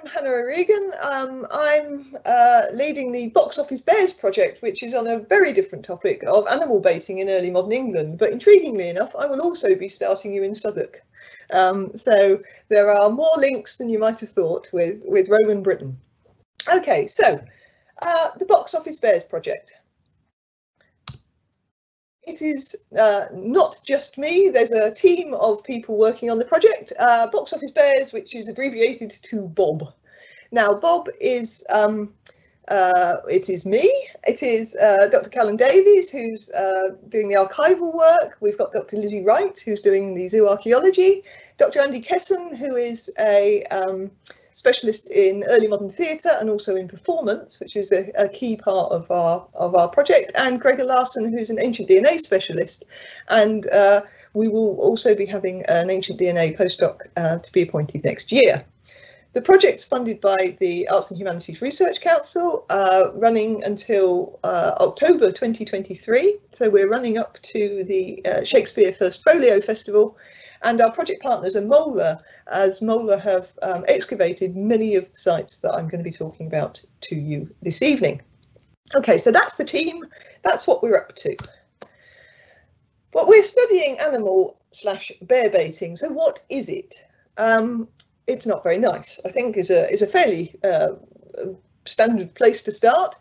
I'm Hannah O'Regan. Um, I'm uh, leading the Box Office Bears project, which is on a very different topic of animal baiting in early modern England. But intriguingly enough, I will also be starting you in Southwark. Um, so there are more links than you might have thought with, with Roman Britain. Okay, so uh, the Box Office Bears project. It is uh, not just me, there's a team of people working on the project, uh, Box Office Bears, which is abbreviated to Bob. Now, Bob is, um, uh, it is me, it is uh, Dr. Callan Davies, who's uh, doing the archival work. We've got Dr. Lizzie Wright, who's doing the zoo archaeology, Dr. Andy Kesson, who is a um, specialist in early modern theatre and also in performance, which is a, a, key part of our of our project, and Greger Larson, who's an ancient DNA specialist, and uh, we will also be having an ancient DNA postdoc uh, to be appointed next year. The project's funded by the Arts and Humanities Research Council, uh, running until uh, October 2023. So we're running up to the uh, Shakespeare First Folio Festival and our project partners are Mola, as Mola have um, excavated many of the sites that I'm going to be talking about to you this evening. Okay, so that's the team, that's what we're up to. But we're studying animal slash bear baiting, so what is it? Um, it's not very nice, I think is a, is a fairly uh, standard place to start.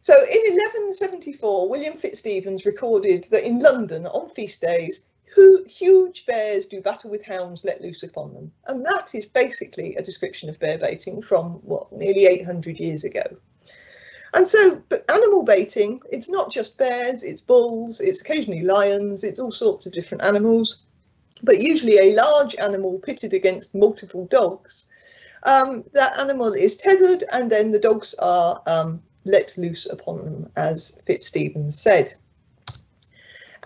So in 1174, William Fitzstephen recorded that in London on feast days, huge bears do battle with hounds let loose upon them. And that is basically a description of bear baiting from what nearly 800 years ago. And so, but animal baiting, it's not just bears, it's bulls, it's occasionally lions, it's all sorts of different animals, but usually a large animal pitted against multiple dogs. Um, that animal is tethered and then the dogs are um, let loose upon them, as Fitzstephen said.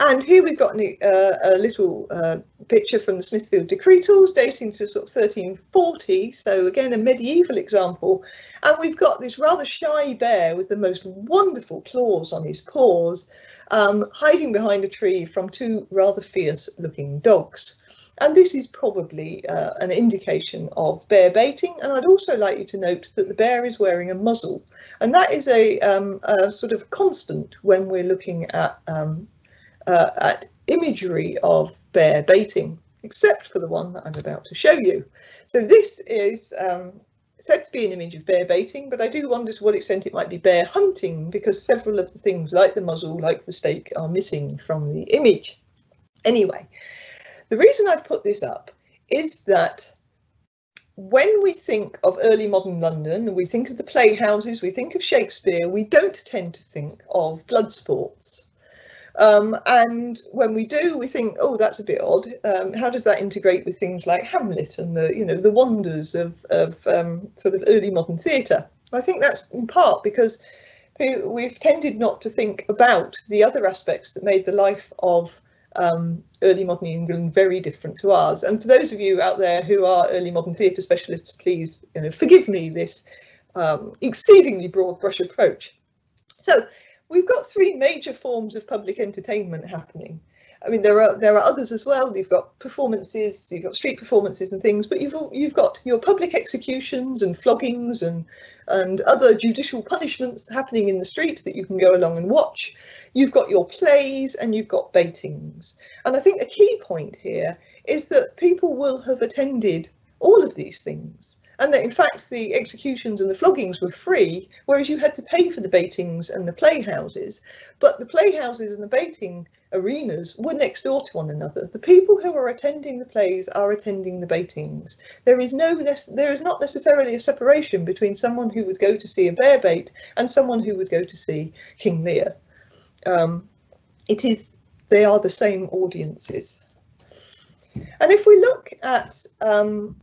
And here we've got an, uh, a little uh, picture from the Smithfield Decretals dating to sort of 1340. So again, a medieval example. And we've got this rather shy bear with the most wonderful claws on his paws, um, hiding behind a tree from two rather fierce looking dogs. And this is probably uh, an indication of bear baiting. And I'd also like you to note that the bear is wearing a muzzle. And that is a, um, a sort of constant when we're looking at um, uh, at imagery of bear baiting, except for the one that I'm about to show you. So this is um, said to be an image of bear baiting, but I do wonder to what extent it might be bear hunting because several of the things like the muzzle, like the stake, are missing from the image. Anyway, the reason I've put this up is that when we think of early modern London, we think of the playhouses, we think of Shakespeare, we don't tend to think of blood sports. Um, and when we do, we think, oh, that's a bit odd. Um, how does that integrate with things like Hamlet and the, you know, the wonders of, of um, sort of early modern theatre? I think that's in part because we've tended not to think about the other aspects that made the life of um, early modern England very different to ours. And for those of you out there who are early modern theatre specialists, please you know, forgive me this um, exceedingly broad brush approach. So we've got three major forms of public entertainment happening. I mean, there are there are others as well. You've got performances, you've got street performances and things, but you've you've got your public executions and floggings and and other judicial punishments happening in the street that you can go along and watch. You've got your plays and you've got baitings. And I think a key point here is that people will have attended all of these things and that in fact the executions and the floggings were free, whereas you had to pay for the baitings and the playhouses. But the playhouses and the baiting arenas were next door to one another. The people who are attending the plays are attending the baitings. There is no there is not necessarily a separation between someone who would go to see a bear bait and someone who would go to see King Lear. Um, it is they are the same audiences. And if we look at um,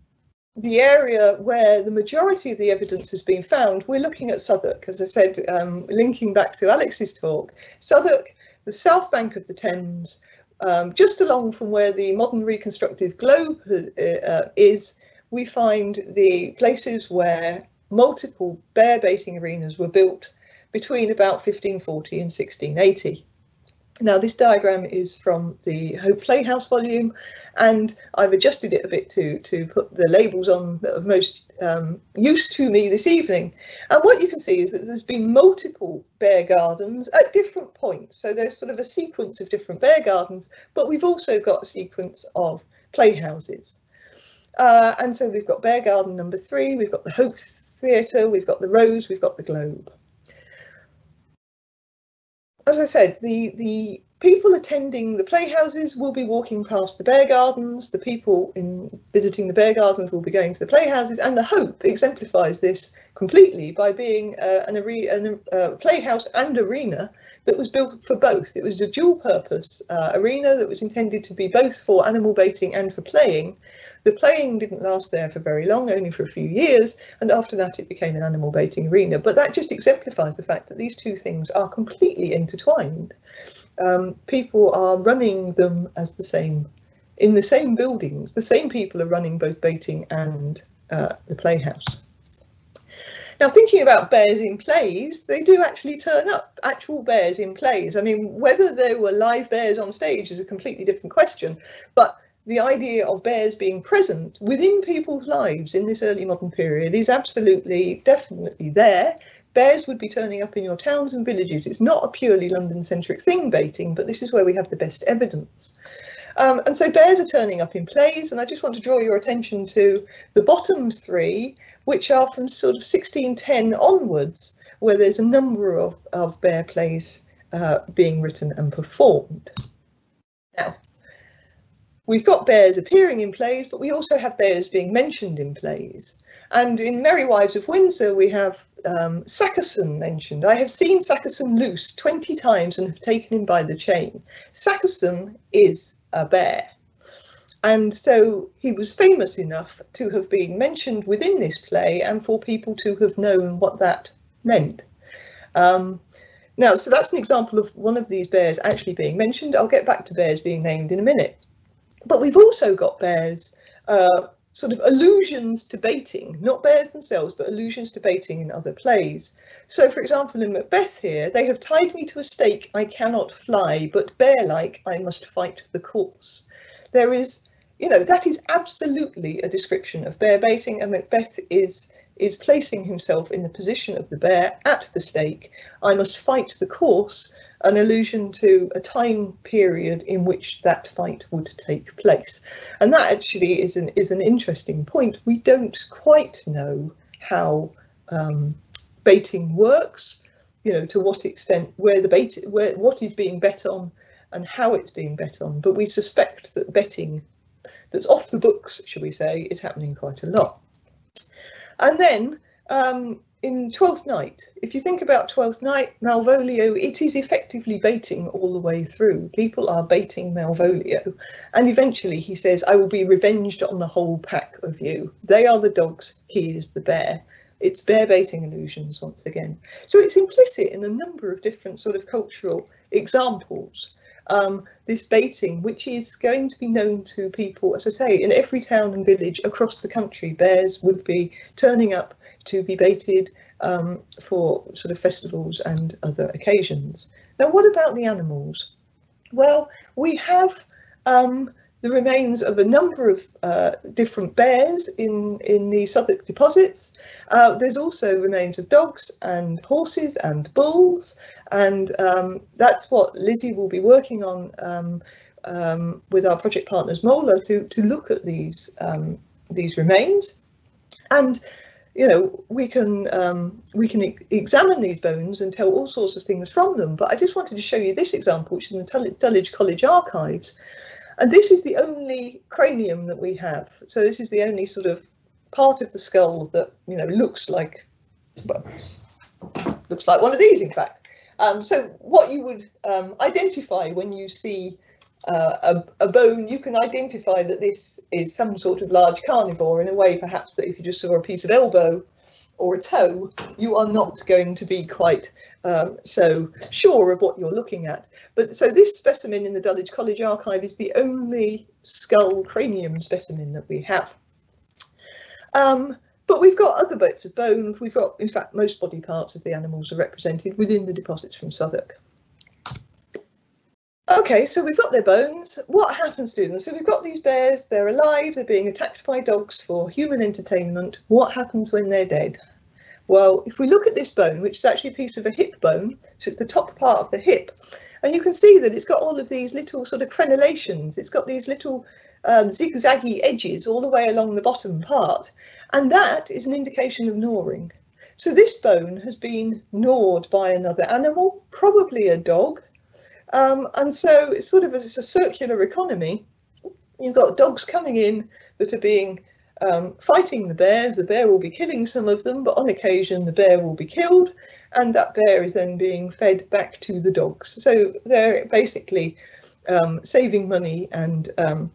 the area where the majority of the evidence has been found, we're looking at Southwark, as I said, um, linking back to Alex's talk. Southwark, the south bank of the Thames, um, just along from where the modern reconstructive globe uh, uh, is, we find the places where multiple bear baiting arenas were built between about 1540 and 1680. Now this diagram is from the Hope Playhouse volume and I've adjusted it a bit to, to put the labels on that of most um, use to me this evening. And what you can see is that there's been multiple bear gardens at different points. So there's sort of a sequence of different bear gardens, but we've also got a sequence of playhouses. Uh, and so we've got Bear Garden number three, we've got the Hope Theatre, we've got the Rose, we've got the Globe. As I said, the, the people attending the playhouses will be walking past the bear gardens, the people in visiting the bear gardens will be going to the playhouses, and the Hope exemplifies this completely by being uh, an, an uh, playhouse and arena that was built for both. It was a dual purpose uh, arena that was intended to be both for animal baiting and for playing, the playing didn't last there for very long, only for a few years, and after that it became an animal baiting arena. But that just exemplifies the fact that these two things are completely intertwined. Um, people are running them as the same, in the same buildings. The same people are running both baiting and uh, the playhouse. Now, thinking about bears in plays, they do actually turn up, actual bears in plays. I mean, whether there were live bears on stage is a completely different question, but the idea of bears being present within people's lives in this early modern period is absolutely, definitely there. Bears would be turning up in your towns and villages. It's not a purely London-centric thing, baiting, but this is where we have the best evidence. Um, and so bears are turning up in plays, and I just want to draw your attention to the bottom three, which are from sort of 1610 onwards, where there's a number of, of bear plays uh, being written and performed. Now, We've got bears appearing in plays, but we also have bears being mentioned in plays. And in Merry Wives of Windsor, we have um, Sackerson mentioned. I have seen Sackerson loose 20 times and have taken him by the chain. Sackerson is a bear. And so he was famous enough to have been mentioned within this play and for people to have known what that meant. Um, now, so that's an example of one of these bears actually being mentioned. I'll get back to bears being named in a minute. But we've also got bears, uh, sort of allusions to baiting, not bears themselves, but allusions to baiting in other plays. So, for example, in Macbeth here, they have tied me to a stake I cannot fly, but bear-like I must fight the course. There is, you know, that is absolutely a description of bear baiting, and Macbeth is is placing himself in the position of the bear at the stake. I must fight the course, an allusion to a time period in which that fight would take place. And that actually is an is an interesting point. We don't quite know how um, baiting works, you know, to what extent where the bait where what is being bet on and how it's being bet on. But we suspect that betting that's off the books, shall we say, is happening quite a lot. And then um, in Twelfth Night, if you think about Twelfth Night, Malvolio, it is effectively baiting all the way through. People are baiting Malvolio. And eventually he says, I will be revenged on the whole pack of you. They are the dogs, he is the bear. It's bear baiting illusions once again. So it's implicit in a number of different sort of cultural examples. Um, this baiting, which is going to be known to people, as I say, in every town and village across the country, bears would be turning up to be baited um, for sort of festivals and other occasions. Now, what about the animals? Well, we have um, the remains of a number of uh, different bears in, in the Southwark deposits. Uh, there's also remains of dogs and horses and bulls, and um, that's what Lizzie will be working on um, um, with our project partners Mola to, to look at these, um, these remains. And you know, we can um, we can e examine these bones and tell all sorts of things from them. But I just wanted to show you this example, which is in the Dulwich College archives. And this is the only cranium that we have. So this is the only sort of part of the skull that, you know, looks like, well, looks like one of these, in fact. Um, so what you would um, identify when you see uh, a, a, bone, you can identify that this is some sort of large carnivore in a way perhaps that if you just saw a piece of elbow or a toe, you are not going to be quite um, so sure of what you're looking at. But so this specimen in the Dulwich College archive is the only skull cranium specimen that we have. Um, but we've got other bits of bone. We've got, in fact, most body parts of the animals are represented within the deposits from Southwark. Okay, so we've got their bones. What happens to them? So we've got these bears, they're alive, they're being attacked by dogs for human entertainment. What happens when they're dead? Well, if we look at this bone, which is actually a piece of a hip bone, so it's the top part of the hip, and you can see that it's got all of these little sort of crenellations. It's got these little um, zigzaggy edges all the way along the bottom part, and that is an indication of gnawing. So this bone has been gnawed by another animal, probably a dog, um, and so it's sort of it's a circular economy. You've got dogs coming in that are being um, fighting the bear. The bear will be killing some of them, but on occasion the bear will be killed, and that bear is then being fed back to the dogs. So they're basically um, saving money and um,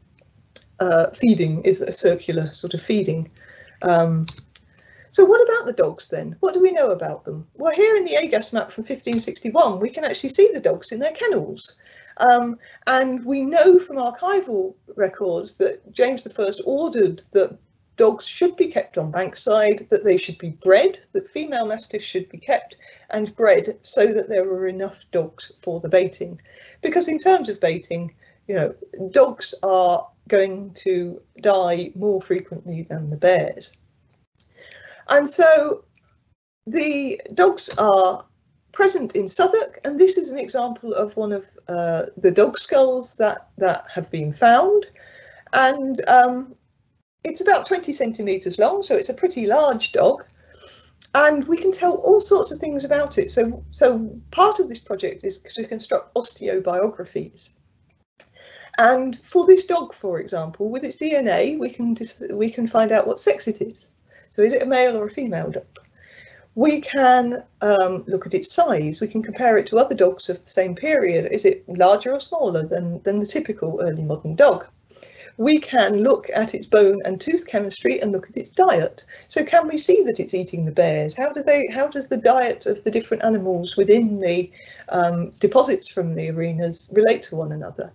uh, feeding is a circular sort of feeding. So what about the dogs then? What do we know about them? Well, here in the Agas map from 1561, we can actually see the dogs in their kennels. Um, and we know from archival records that James I ordered that dogs should be kept on Bankside, that they should be bred, that female mastiffs should be kept and bred so that there were enough dogs for the baiting. Because in terms of baiting, you know, dogs are going to die more frequently than the bears. And so the dogs are present in Southwark, and this is an example of one of uh, the dog skulls that, that have been found. And um, it's about 20 centimetres long, so it's a pretty large dog. And we can tell all sorts of things about it. So, so part of this project is to construct osteobiographies. And for this dog, for example, with its DNA, we can we can find out what sex it is. So is it a male or a female dog? We can um, look at its size. We can compare it to other dogs of the same period. Is it larger or smaller than, than the typical early modern dog? we can look at its bone and tooth chemistry and look at its diet. So can we see that it's eating the bears? How do they? How does the diet of the different animals within the um, deposits from the arenas relate to one another?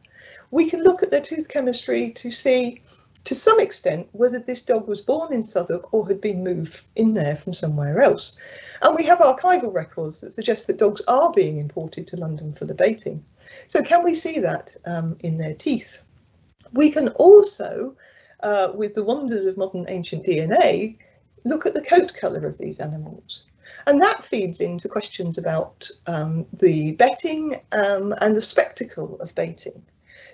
We can look at their tooth chemistry to see, to some extent, whether this dog was born in Southwark or had been moved in there from somewhere else. And we have archival records that suggest that dogs are being imported to London for the baiting. So can we see that um, in their teeth? We can also, uh, with the wonders of modern ancient DNA, look at the coat colour of these animals. And that feeds into questions about um, the betting um, and the spectacle of baiting.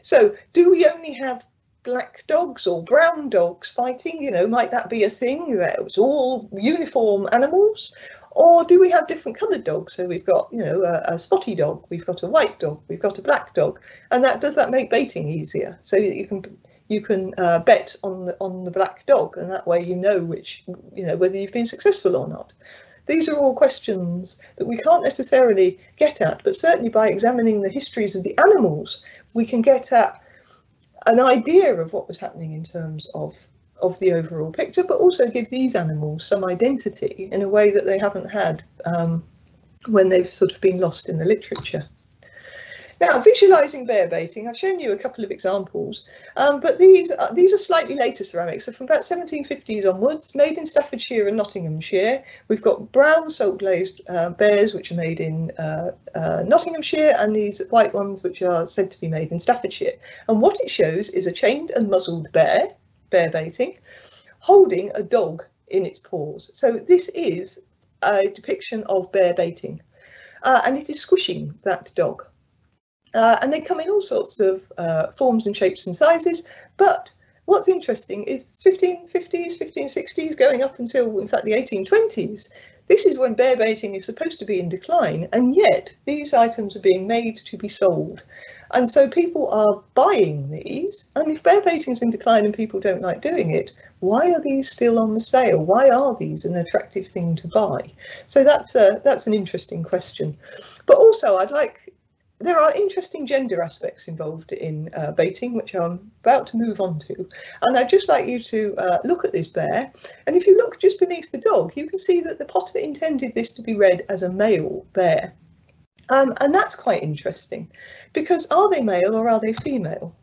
So do we only have black dogs or brown dogs fighting? You know, might that be a thing? It's all uniform animals. Or do we have different coloured dogs? So we've got, you know, a, a, spotty dog, we've got a white dog, we've got a black dog, and that does that make baiting easier? So you can you can uh, bet on the on the black dog, and that way you know which you know whether you've been successful or not. These are all questions that we can't necessarily get at, but certainly by examining the histories of the animals, we can get at an idea of what was happening in terms of of the overall picture, but also give these animals some identity in a way that they haven't had um, when they've sort of been lost in the literature. Now, visualising bear baiting, I've shown you a couple of examples, um, but these are, these are slightly later ceramics, so from about 1750s onwards, made in Staffordshire and Nottinghamshire. We've got brown salt glazed uh, bears, which are made in uh, uh, Nottinghamshire, and these white ones, which are said to be made in Staffordshire. And what it shows is a chained and muzzled bear, bear baiting, holding a dog in its paws. So this is a depiction of bear baiting. Uh, and it is squishing that dog. Uh, and they come in all sorts of uh, forms and shapes and sizes, but what's interesting is 1550s, 1560s, going up until, in fact, the 1820s, this is when bear baiting is supposed to be in decline, and yet these items are being made to be sold. And so people are buying these, and if bear baiting is in decline and people don't like doing it, why are these still on the sale? Why are these an attractive thing to buy? So that's a, that's an interesting question. But also I'd like, there are interesting gender aspects involved in uh, baiting, which I'm about to move on to. And I'd just like you to uh, look at this bear. And if you look just beneath the dog, you can see that the potter intended this to be read as a male bear. Um, and that's quite interesting because are they male or are they female?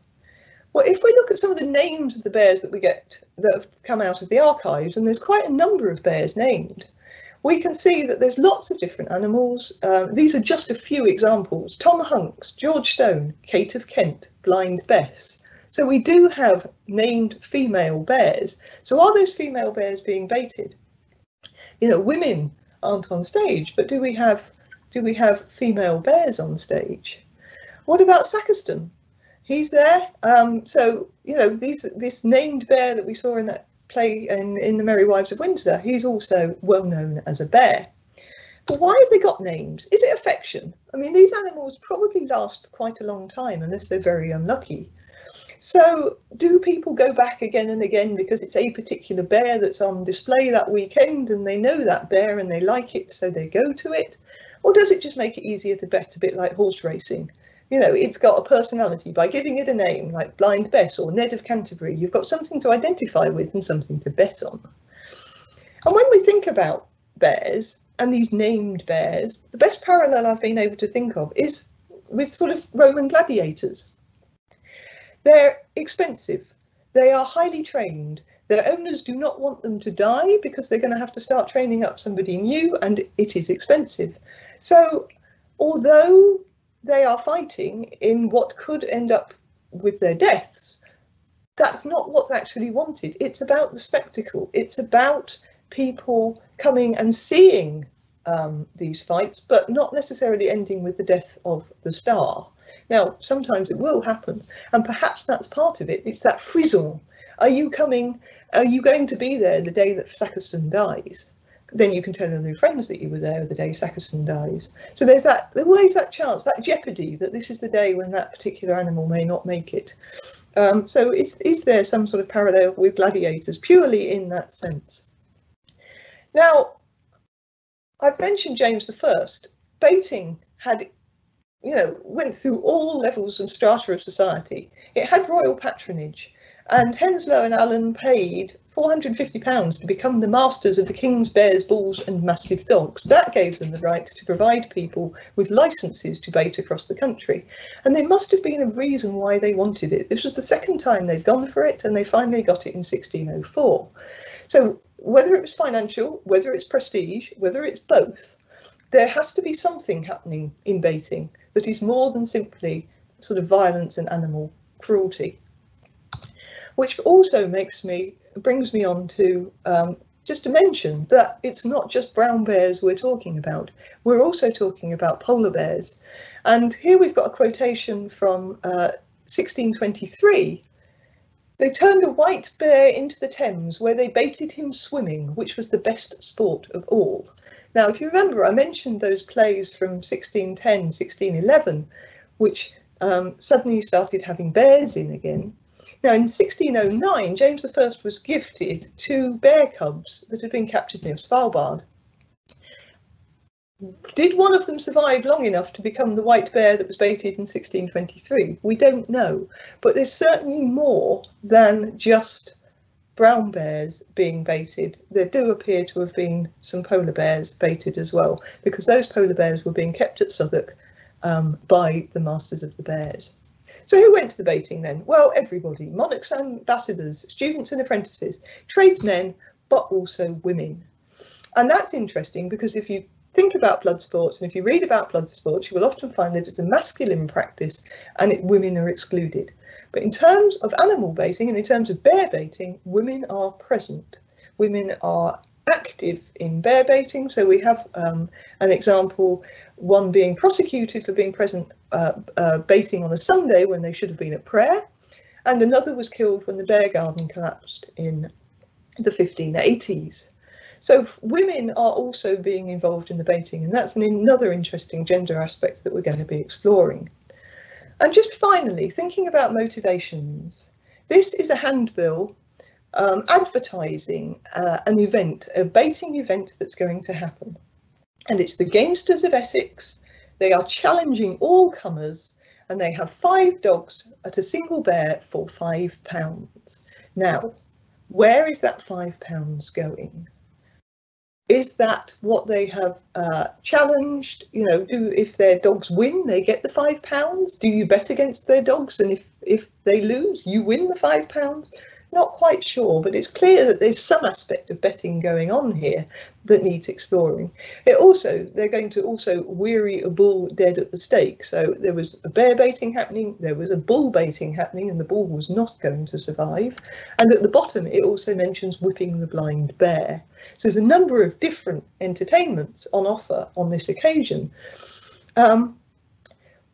Well, if we look at some of the names of the bears that we get that have come out of the archives, and there's quite a number of bears named, we can see that there's lots of different animals. Um, these are just a few examples. Tom Hunks, George Stone, Kate of Kent, Blind Bess. So we do have named female bears. So are those female bears being baited? You know, women aren't on stage, but do we have do we have female bears on stage? What about Sackerson? He's there. Um, so you know, these this named bear that we saw in that play in, in The Merry Wives of Windsor, he's also well known as a bear. But why have they got names? Is it affection? I mean, these animals probably last quite a long time unless they're very unlucky. So do people go back again and again because it's a particular bear that's on display that weekend and they know that bear and they like it so they go to it? Or does it just make it easier to bet a bit like horse racing? You know, it's got a personality by giving it a name like Blind Bess or Ned of Canterbury. You've got something to identify with and something to bet on. And when we think about bears and these named bears, the best parallel I've been able to think of is with sort of Roman gladiators. They're expensive. They are highly trained. Their owners do not want them to die because they're going to have to start training up somebody new and it is expensive. So although they are fighting in what could end up with their deaths, that's not what's actually wanted. It's about the spectacle. It's about people coming and seeing um, these fights, but not necessarily ending with the death of the star. Now, sometimes it will happen, and perhaps that's part of it. It's that frisson. Are you coming? Are you going to be there the day that Sackerson dies? Then you can tell your new friends that you were there the day Sackerson dies. So there's that. There's always that chance, that jeopardy that this is the day when that particular animal may not make it. Um, so is is there some sort of parallel with gladiators purely in that sense? Now, I've mentioned James I. Baiting had you know, went through all levels and strata of society. It had royal patronage, and Henslowe and Alleyn paid £450 to become the masters of the King's Bears, Bulls and Mastiff Dogs. That gave them the right to provide people with licences to bait across the country. And there must have been a reason why they wanted it. This was the second time they'd gone for it, and they finally got it in 1604. So whether it was financial, whether it's prestige, whether it's both, there has to be something happening in baiting that is more than simply sort of violence and animal cruelty. Which also makes me brings me on to um, just to mention that it's not just brown bears we're talking about. We're also talking about polar bears. And here we've got a quotation from uh, 1623. They turned a white bear into the Thames where they baited him swimming, which was the best sport of all. Now, if you remember, I mentioned those plays from 1610, 1611, which um, suddenly started having bears in again. Now, in 1609, James I was gifted two bear cubs that had been captured near Svalbard. Did one of them survive long enough to become the white bear that was baited in 1623? We don't know, but there's certainly more than just brown bears being baited, there do appear to have been some polar bears baited as well, because those polar bears were being kept at Southwark um, by the masters of the bears. So who went to the baiting then? Well, everybody, monarchs and ambassadors, students and apprentices, tradesmen, but also women. And that's interesting because if you think about blood sports and if you read about blood sports, you will often find that it's a masculine practice and it, women are excluded. But in terms of animal baiting and in terms of bear baiting, women are present. Women are active in bear baiting. So we have um, an example, one being prosecuted for being present uh, uh, baiting on a Sunday when they should have been at prayer. And another was killed when the bear garden collapsed in the 1580s. So women are also being involved in the baiting, and that's another interesting gender aspect that we're going to be exploring. And just finally, thinking about motivations, this is a handbill um, advertising uh, an event, a baiting event that's going to happen. And it's the Gamesters of Essex. They are challenging all comers and they have five dogs at a single bear for five pounds. Now, where is that five pounds going? is that what they have uh, challenged? You know, do if their dogs win, they get the five pounds? Do you bet against their dogs, and if if they lose, you win the five pounds? Not quite sure, but it's clear that there's some aspect of betting going on here that needs exploring. It also, they're going to also weary a bull dead at the stake. So there was a bear baiting happening, there was a bull baiting happening, and the bull was not going to survive. And at the bottom, it also mentions whipping the blind bear. So there's a number of different entertainments on offer on this occasion. Um,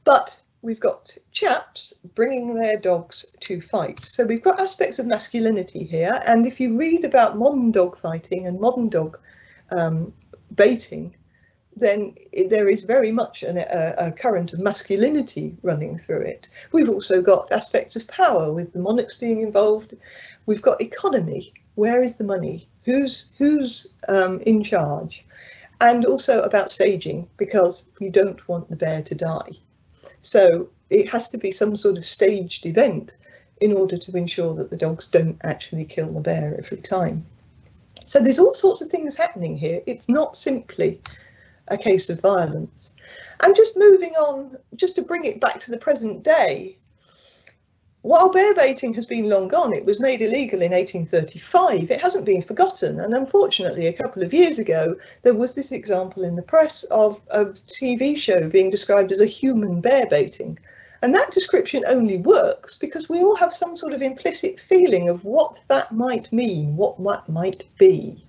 but we've got chaps bringing their dogs to fight. So we've got aspects of masculinity here. And if you read about modern dog fighting and modern dog um, baiting, then there is very much an, a, a, current of masculinity running through it. We've also got aspects of power with the monarchs being involved. We've got economy. Where is the money? Who's who's um, in charge? And also about staging because you don't want the bear to die. So it has to be some sort of staged event in order to ensure that the dogs don't actually kill the bear every time. So there's all sorts of things happening here. It's not simply a case of violence. And just moving on, just to bring it back to the present day, while bear baiting has been long gone, it was made illegal in 1835. It hasn't been forgotten. And unfortunately, a couple of years ago, there was this example in the press of a TV show being described as a human bear baiting. And that description only works because we all have some sort of implicit feeling of what that might mean, what that might be.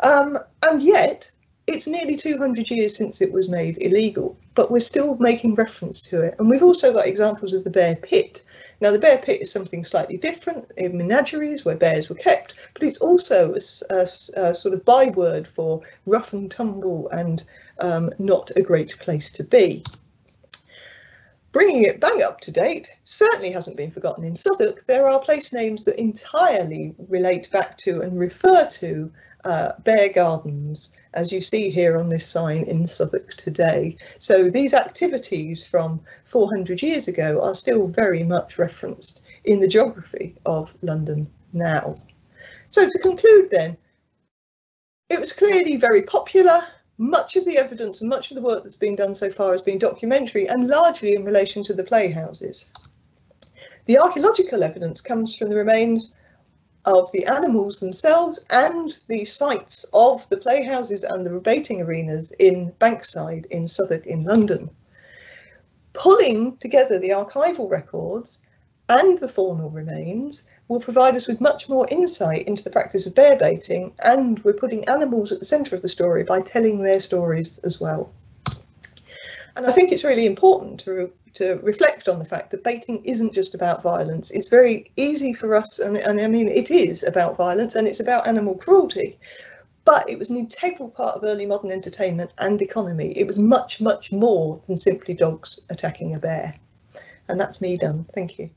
Um, and yet, it's nearly 200 years since it was made illegal, but we're still making reference to it. And we've also got examples of the bear pit, now, the bear pit is something slightly different in menageries where bears were kept, but it's also a, a, a sort of byword for rough and tumble and um, not a great place to be. Bringing it bang up to date certainly hasn't been forgotten in Southwark. There are place names that entirely relate back to and refer to uh, bear gardens, as you see here on this sign in Southwark today. So these activities from 400 years ago are still very much referenced in the geography of London now. So to conclude then, it was clearly very popular. Much of the evidence and much of the work that's been done so far has been documentary and largely in relation to the playhouses. The archaeological evidence comes from the remains of the animals themselves and the sites of the playhouses and the rebating arenas in Bankside in Southwark in London. Pulling together the archival records and the faunal remains will provide us with much more insight into the practice of bear baiting and we're putting animals at the centre of the story by telling their stories as well. And I think it's really important to to reflect on the fact that baiting isn't just about violence. It's very easy for us, and, and I mean, it is about violence and it's about animal cruelty, but it was an integral part of early modern entertainment and economy. It was much, much more than simply dogs attacking a bear. And that's me done. Thank you.